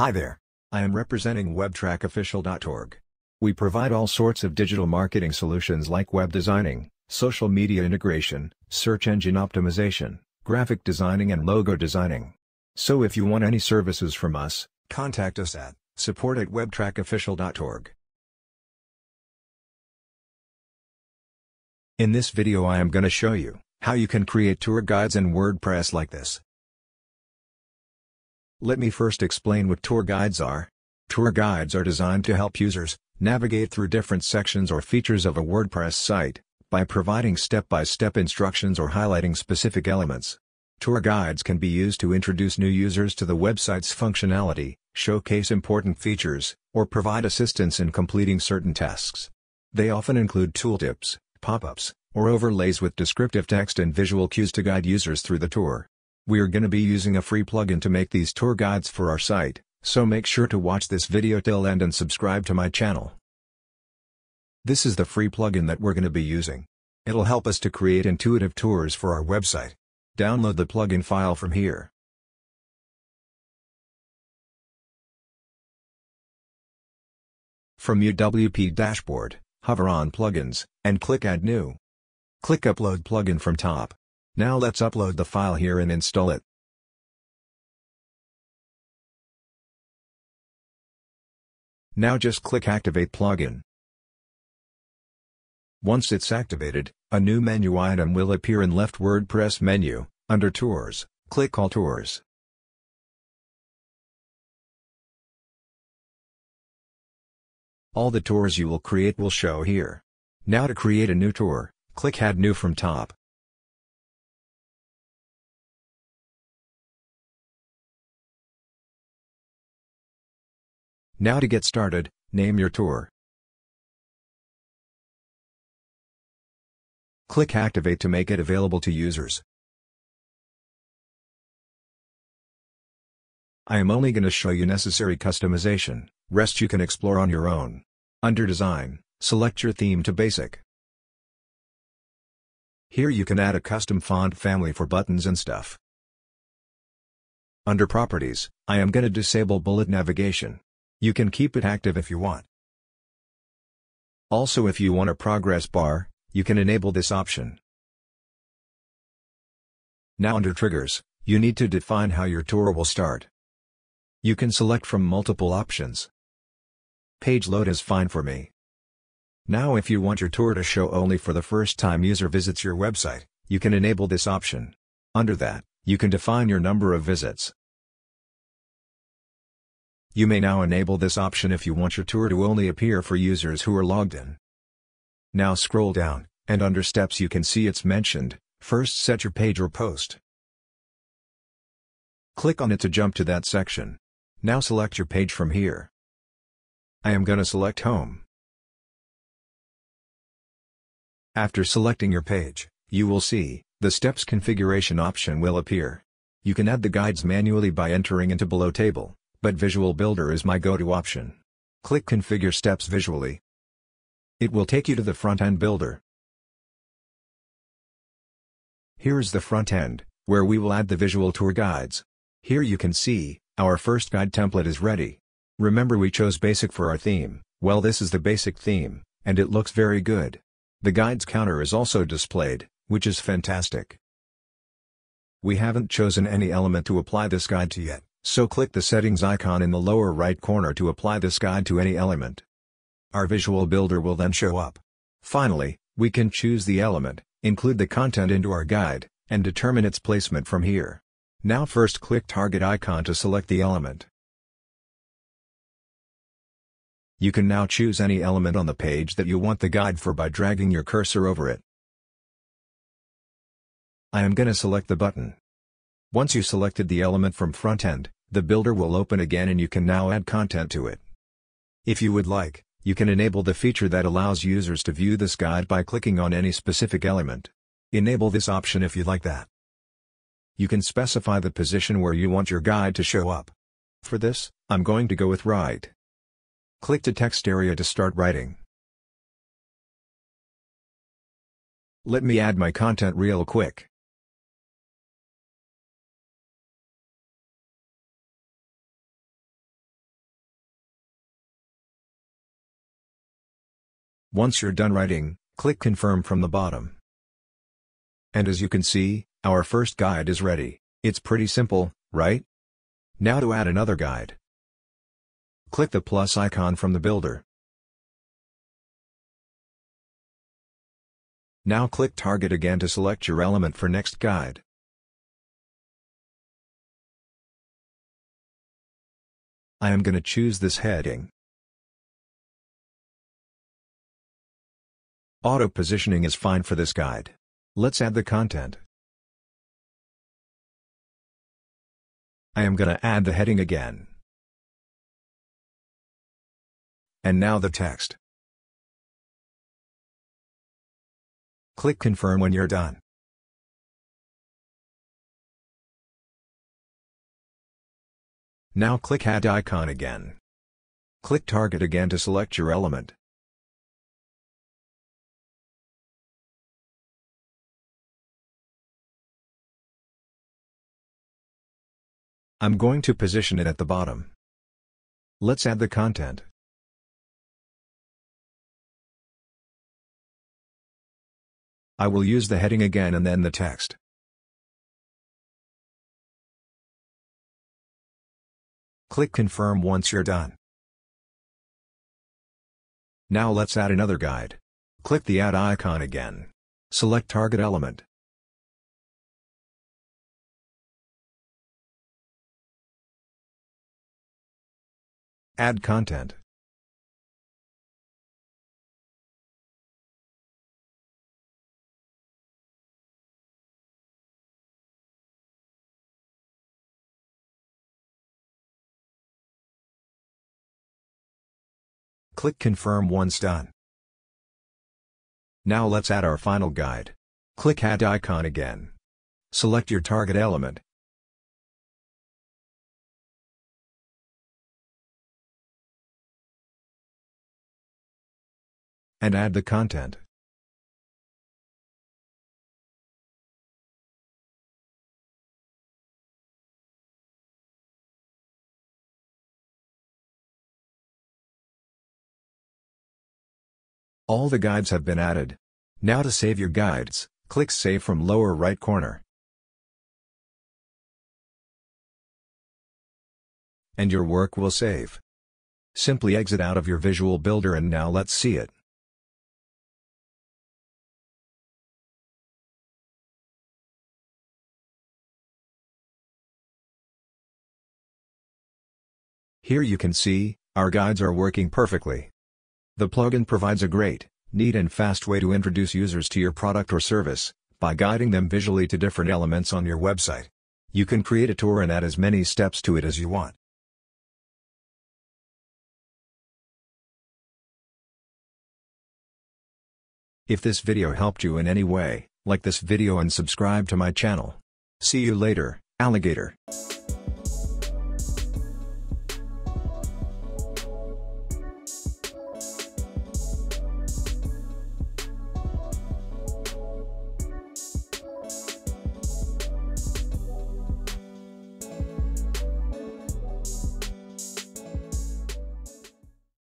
Hi there. I am representing WebTrackOfficial.org. We provide all sorts of digital marketing solutions like web designing, social media integration, search engine optimization, graphic designing and logo designing. So if you want any services from us, contact us at support at webtrackofficial.org. In this video I am going to show you how you can create tour guides in WordPress like this. Let me first explain what tour guides are. Tour guides are designed to help users navigate through different sections or features of a WordPress site by providing step-by-step -step instructions or highlighting specific elements. Tour guides can be used to introduce new users to the website's functionality, showcase important features, or provide assistance in completing certain tasks. They often include tooltips, pop-ups, or overlays with descriptive text and visual cues to guide users through the tour. We are going to be using a free plugin to make these tour guides for our site, so make sure to watch this video till end and subscribe to my channel. This is the free plugin that we're going to be using. It'll help us to create intuitive tours for our website. Download the plugin file from here. From UWP Dashboard, hover on Plugins, and click Add New. Click Upload Plugin from top. Now let's upload the file here and install it. Now just click Activate Plugin. Once it's activated, a new menu item will appear in left WordPress menu, under Tours, click All Tours. All the tours you will create will show here. Now to create a new tour, click Add New from top. Now to get started, name your tour. Click Activate to make it available to users. I am only going to show you necessary customization, rest you can explore on your own. Under Design, select your theme to Basic. Here you can add a custom font family for buttons and stuff. Under Properties, I am going to disable bullet navigation. You can keep it active if you want. Also if you want a progress bar, you can enable this option. Now under Triggers, you need to define how your tour will start. You can select from multiple options. Page load is fine for me. Now if you want your tour to show only for the first time user visits your website, you can enable this option. Under that, you can define your number of visits. You may now enable this option if you want your tour to only appear for users who are logged in. Now scroll down, and under steps you can see it's mentioned, first set your page or post. Click on it to jump to that section. Now select your page from here. I am gonna select Home. After selecting your page, you will see, the Steps configuration option will appear. You can add the guides manually by entering into below table, but Visual Builder is my go-to option. Click Configure Steps visually. It will take you to the front-end builder. Here is the front end, where we will add the visual tour guides. Here you can see, our first guide template is ready. Remember we chose basic for our theme, well this is the basic theme, and it looks very good. The guides counter is also displayed, which is fantastic. We haven't chosen any element to apply this guide to yet, so click the settings icon in the lower right corner to apply this guide to any element. Our visual builder will then show up. Finally, we can choose the element, include the content into our guide, and determine its placement from here. Now first click target icon to select the element. You can now choose any element on the page that you want the guide for by dragging your cursor over it. I am gonna select the button. Once you selected the element from front end, the builder will open again and you can now add content to it. If you would like, you can enable the feature that allows users to view this guide by clicking on any specific element. Enable this option if you like that. You can specify the position where you want your guide to show up. For this, I'm going to go with right. Click the text area to start writing. Let me add my content real quick. Once you're done writing, click confirm from the bottom. And as you can see, our first guide is ready. It's pretty simple, right? Now to add another guide. Click the plus icon from the builder. Now click Target again to select your element for next guide. I am gonna choose this heading. Auto positioning is fine for this guide. Let's add the content. I am gonna add the heading again. And now the text. Click Confirm when you're done. Now click Add icon again. Click Target again to select your element. I'm going to position it at the bottom. Let's add the content. I will use the heading again and then the text. Click Confirm once you're done. Now let's add another guide. Click the Add icon again. Select Target Element. Add content. Click Confirm once done. Now let's add our final guide. Click Add icon again. Select your target element. And add the content. All the guides have been added. Now to save your guides, click Save from lower right corner. And your work will save. Simply exit out of your Visual Builder and now let's see it. Here you can see, our guides are working perfectly. The plugin provides a great, neat and fast way to introduce users to your product or service, by guiding them visually to different elements on your website. You can create a tour and add as many steps to it as you want. If this video helped you in any way, like this video and subscribe to my channel. See you later, alligator.